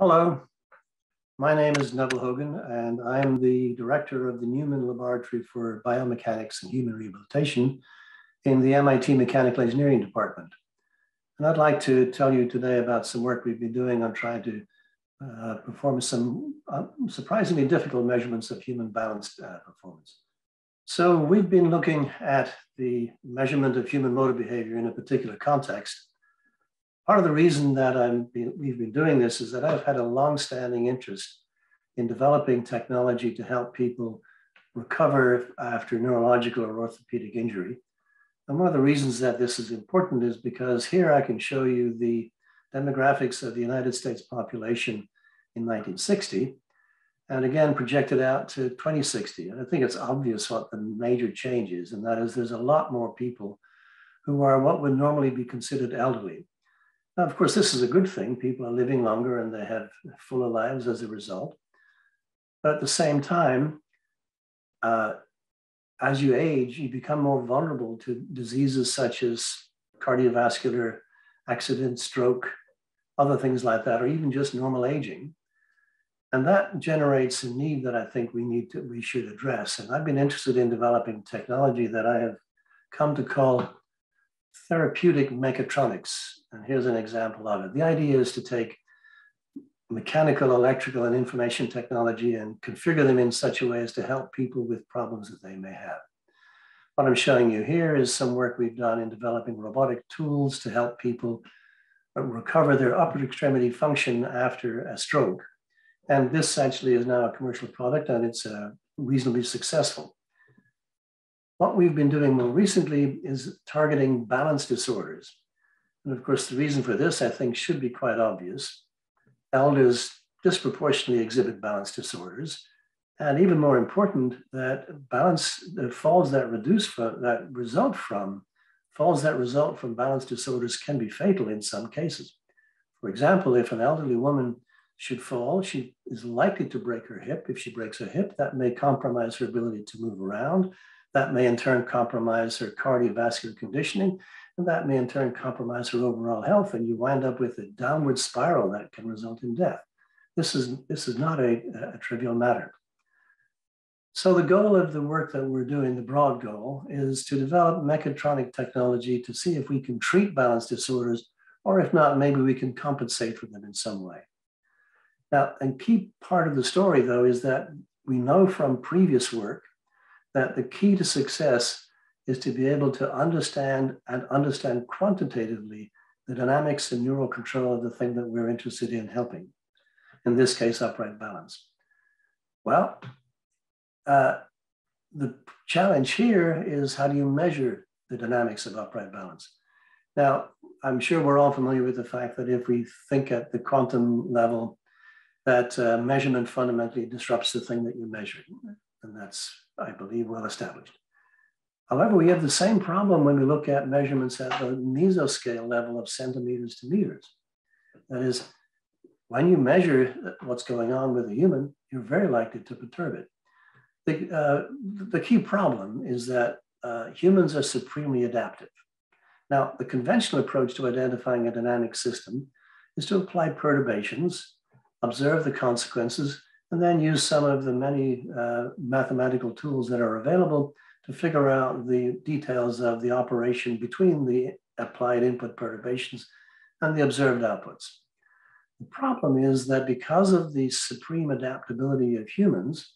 Hello, my name is Neville Hogan, and I am the director of the Newman Laboratory for Biomechanics and Human Rehabilitation in the MIT Mechanical Engineering Department. And I'd like to tell you today about some work we've been doing on trying to uh, perform some uh, surprisingly difficult measurements of human balance uh, performance. So we've been looking at the measurement of human motor behavior in a particular context Part of the reason that I'm we've been doing this is that I've had a long-standing interest in developing technology to help people recover after neurological or orthopedic injury. And one of the reasons that this is important is because here I can show you the demographics of the United States population in 1960, and again projected out to 2060. And I think it's obvious what the major change is, and that is there's a lot more people who are what would normally be considered elderly. Now, of course, this is a good thing. People are living longer and they have fuller lives as a result. But at the same time, uh, as you age, you become more vulnerable to diseases such as cardiovascular accident, stroke, other things like that, or even just normal aging. And that generates a need that I think we need to, we should address. And I've been interested in developing technology that I have come to call therapeutic mechatronics. And here's an example of it. The idea is to take mechanical, electrical, and information technology and configure them in such a way as to help people with problems that they may have. What I'm showing you here is some work we've done in developing robotic tools to help people recover their upper extremity function after a stroke. And this actually is now a commercial product and it's uh, reasonably successful. What we've been doing more recently is targeting balance disorders. And of course, the reason for this, I think, should be quite obvious. Elders disproportionately exhibit balance disorders. And even more important, that balance, the falls that reduce from, that result from, falls that result from balance disorders can be fatal in some cases. For example, if an elderly woman should fall, she is likely to break her hip. If she breaks her hip, that may compromise her ability to move around. That may in turn compromise her cardiovascular conditioning, and that may in turn compromise her overall health, and you wind up with a downward spiral that can result in death. This is, this is not a, a trivial matter. So the goal of the work that we're doing, the broad goal, is to develop mechatronic technology to see if we can treat balance disorders, or if not, maybe we can compensate for them in some way. Now, a key part of the story, though, is that we know from previous work that the key to success is to be able to understand and understand quantitatively the dynamics and neural control of the thing that we're interested in helping. In this case, upright balance. Well, uh, the challenge here is how do you measure the dynamics of upright balance? Now, I'm sure we're all familiar with the fact that if we think at the quantum level, that uh, measurement fundamentally disrupts the thing that you're measuring. And that's I believe, well established. However, we have the same problem when we look at measurements at the mesoscale level of centimeters to meters. That is, when you measure what's going on with a human, you're very likely to perturb it. The, uh, the key problem is that uh, humans are supremely adaptive. Now, the conventional approach to identifying a dynamic system is to apply perturbations, observe the consequences, and then use some of the many uh, mathematical tools that are available to figure out the details of the operation between the applied input perturbations and the observed outputs. The problem is that because of the supreme adaptability of humans,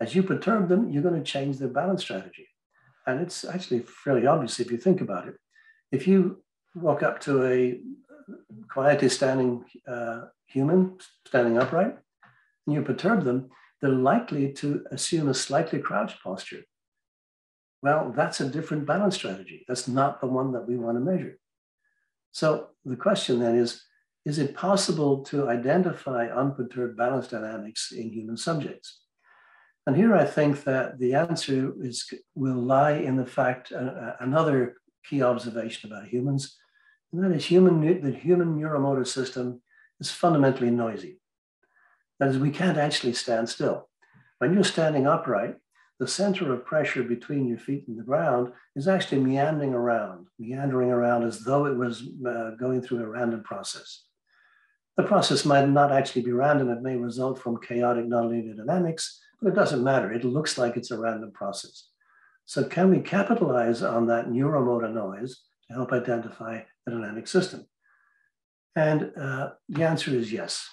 as you perturb them, you're going to change their balance strategy. And it's actually fairly obvious if you think about it. If you walk up to a quietly standing uh, human standing upright, and you perturb them, they're likely to assume a slightly crouched posture. Well, that's a different balance strategy. That's not the one that we want to measure. So the question then is, is it possible to identify unperturbed balance dynamics in human subjects? And here I think that the answer is, will lie in the fact, uh, uh another key observation about humans, and that is human, the human neuromotor system is fundamentally noisy. That is, we can't actually stand still. When you're standing upright, the center of pressure between your feet and the ground is actually meandering around, meandering around as though it was uh, going through a random process. The process might not actually be random. It may result from chaotic nonlinear dynamics, but it doesn't matter. It looks like it's a random process. So can we capitalize on that neuromotor noise to help identify the dynamic system? And uh, the answer is yes.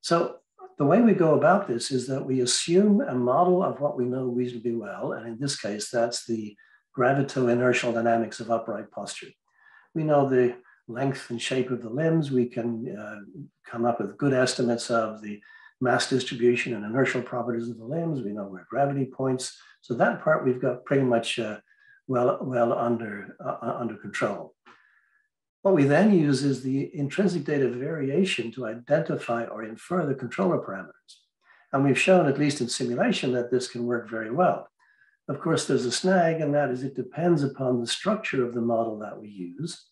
So the way we go about this is that we assume a model of what we know reasonably well. And in this case, that's the gravito-inertial dynamics of upright posture. We know the length and shape of the limbs. We can uh, come up with good estimates of the mass distribution and inertial properties of the limbs. We know where gravity points. So that part we've got pretty much uh, well, well under, uh, under control. What we then use is the intrinsic data variation to identify or infer the controller parameters. And we've shown, at least in simulation, that this can work very well. Of course, there's a snag, and that is it depends upon the structure of the model that we use.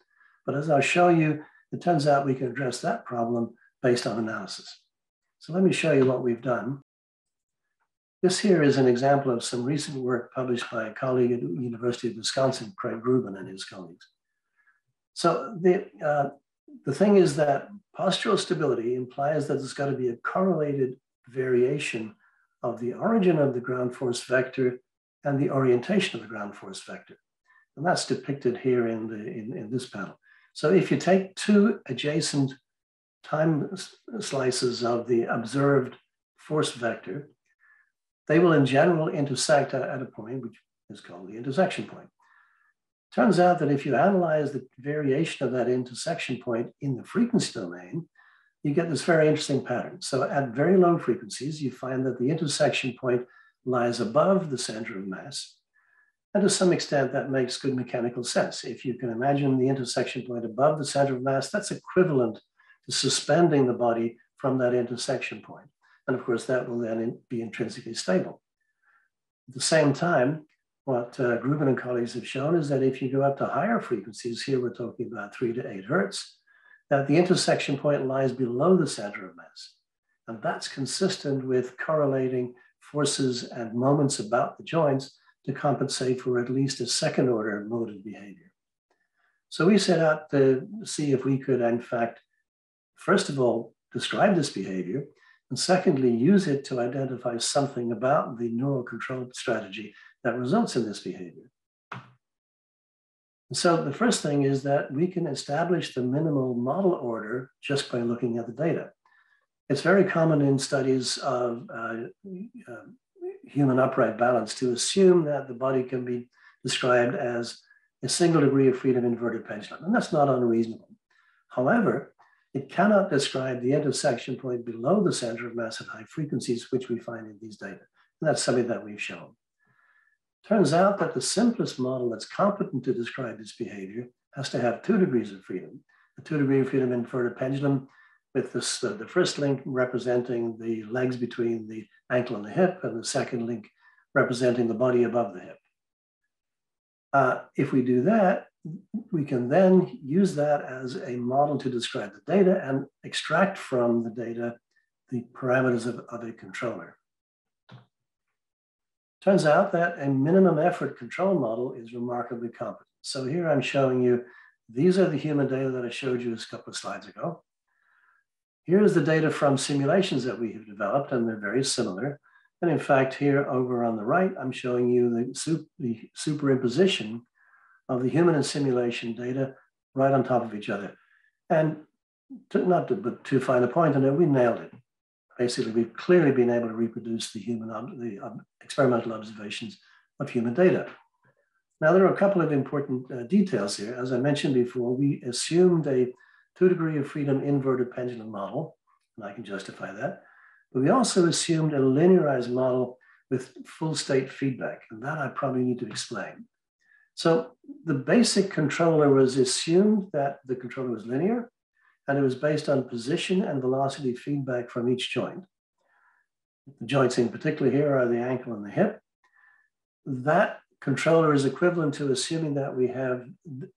But as I'll show you, it turns out we can address that problem based on analysis. So let me show you what we've done. This here is an example of some recent work published by a colleague at the University of Wisconsin, Kreg Gruben and his colleagues. So the, uh, the thing is that postural stability implies that there's got to be a correlated variation of the origin of the ground force vector and the orientation of the ground force vector. And that's depicted here in, the, in, in this panel. So if you take two adjacent time slices of the observed force vector, they will in general intersect at a point which is called the intersection point. Turns out that if you analyze the variation of that intersection point in the frequency domain, you get this very interesting pattern. So at very low frequencies, you find that the intersection point lies above the center of mass. And to some extent, that makes good mechanical sense. If you can imagine the intersection point above the center of mass, that's equivalent to suspending the body from that intersection point. And of course, that will then be intrinsically stable. At the same time, what uh, Gruben and colleagues have shown is that if you go up to higher frequencies, here we're talking about three to eight hertz, that the intersection point lies below the center of mass. And that's consistent with correlating forces and moments about the joints to compensate for at least a second order mode of behavior. So we set out to see if we could, in fact, first of all, describe this behavior, and secondly, use it to identify something about the neural control strategy that results in this behavior. And so the first thing is that we can establish the minimal model order just by looking at the data. It's very common in studies of uh, uh, human upright balance to assume that the body can be described as a single degree of freedom inverted pendulum, and that's not unreasonable. However, it cannot describe the intersection point below the center of mass at high frequencies, which we find in these data. And that's something that we've shown. Turns out that the simplest model that's competent to describe this behavior has to have two degrees of freedom, a two degree of freedom inverted pendulum with this, uh, the first link representing the legs between the ankle and the hip, and the second link representing the body above the hip. Uh, if we do that, we can then use that as a model to describe the data and extract from the data the parameters of, of a controller. Turns out that a minimum effort control model is remarkably competent. So here I'm showing you, these are the human data that I showed you a couple of slides ago. Here's the data from simulations that we have developed, and they're very similar. And in fact, here over on the right, I'm showing you the, the superimposition of the human and simulation data right on top of each other. And to, not to, but to find a point in it, we nailed it. Basically, we've clearly been able to reproduce the human, the um, experimental observations of human data. Now, there are a couple of important uh, details here. As I mentioned before, we assumed a two degree of freedom inverted pendulum model, and I can justify that. But we also assumed a linearized model with full state feedback, and that I probably need to explain. So the basic controller was assumed that the controller was linear, and it was based on position and velocity feedback from each joint. The joints in particular here are the ankle and the hip. That controller is equivalent to assuming that we have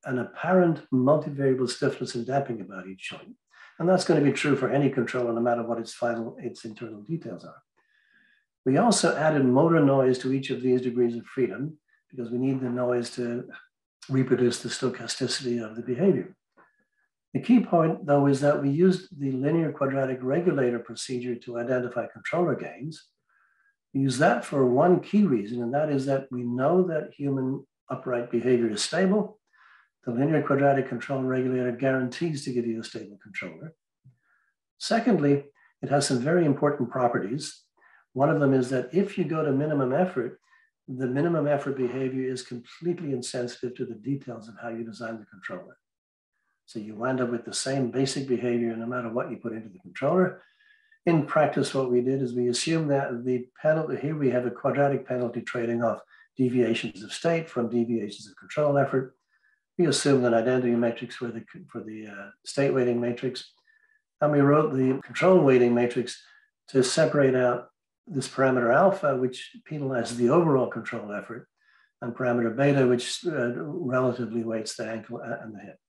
an apparent multivariable stiffness and damping about each joint. And that's going to be true for any controller, no matter what its final, its internal details are. We also added motor noise to each of these degrees of freedom because we need the noise to reproduce the stochasticity of the behavior. The key point, though, is that we used the linear quadratic regulator procedure to identify controller gains. We use that for one key reason, and that is that we know that human upright behavior is stable. The linear quadratic control regulator guarantees to give you a stable controller. Secondly, it has some very important properties. One of them is that if you go to minimum effort, the minimum effort behavior is completely insensitive to the details of how you design the controller. So you wind up with the same basic behavior no matter what you put into the controller. In practice, what we did is we assumed that the penalty, here we have a quadratic penalty trading off deviations of state from deviations of control effort. We assumed an identity matrix for the, for the uh, state weighting matrix. And we wrote the control weighting matrix to separate out this parameter alpha, which penalizes the overall control effort, and parameter beta, which uh, relatively weights the ankle and the hip.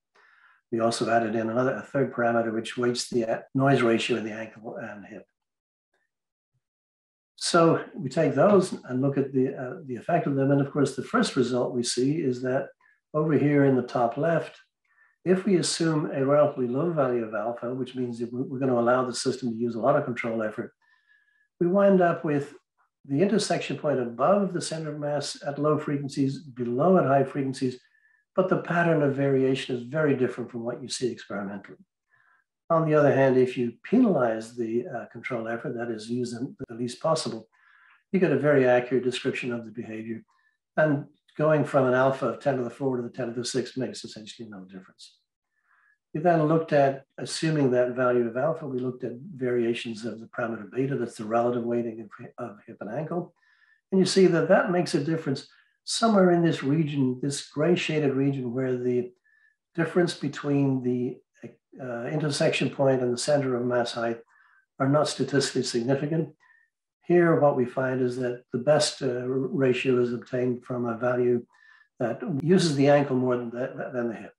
We also added in another a third parameter, which weights the noise ratio in the ankle and hip. So we take those and look at the, uh, the effect of them. And of course, the first result we see is that over here in the top left, if we assume a relatively low value of alpha, which means that we're going to allow the system to use a lot of control effort, we wind up with the intersection point above the center of mass at low frequencies, below at high frequencies, but the pattern of variation is very different from what you see experimentally. On the other hand, if you penalize the uh, control effort, that is, use them the least possible, you get a very accurate description of the behavior. And going from an alpha of 10 to the 4 to the 10 to the 6 makes essentially no difference. We then looked at, assuming that value of alpha, we looked at variations of the parameter beta, that's the relative weighting of hip and ankle. And you see that that makes a difference somewhere in this region, this gray shaded region where the difference between the uh, intersection point and the center of mass height are not statistically significant. Here, what we find is that the best uh, ratio is obtained from a value that uses the ankle more than the, than the hip.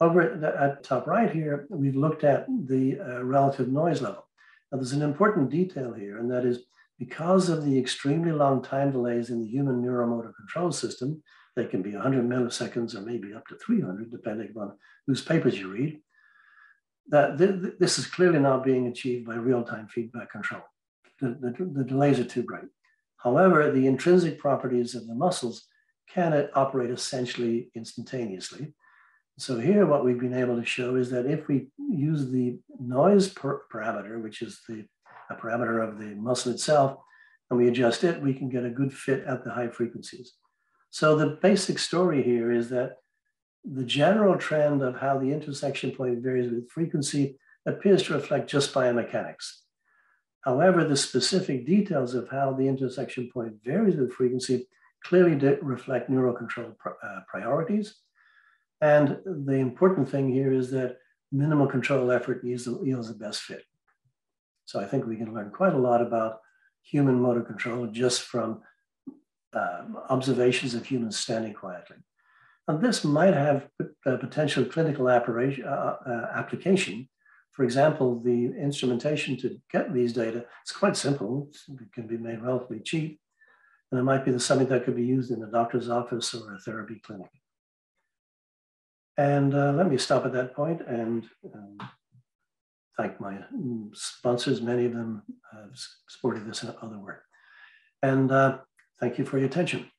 Over at the at top right here, we've looked at the uh, relative noise level. Now, there's an important detail here, and that is because of the extremely long time delays in the human neuromotor control system, they can be 100 milliseconds or maybe up to 300, depending on whose papers you read. That th th this is clearly not being achieved by real-time feedback control. The, the, the, delays are too great. However, the intrinsic properties of the muscles can operate essentially instantaneously. So here, what we've been able to show is that if we use the noise per parameter, which is the a parameter of the muscle itself, and we adjust it, we can get a good fit at the high frequencies. So the basic story here is that the general trend of how the intersection point varies with frequency appears to reflect just biomechanics. However, the specific details of how the intersection point varies with frequency clearly reflect neural control uh, priorities. And the important thing here is that minimal control effort yields yields the best fit. So I think we can learn quite a lot about human motor control just from um, observations of humans standing quietly. And this might have a potential clinical uh, uh, application. For example, the instrumentation to get these data is quite simple. It can be made relatively cheap. And it might be the something that could be used in a doctor's office or a therapy clinic. And uh, let me stop at that point and um, thank my sponsors. Many of them have supported this in other work. And uh, thank you for your attention.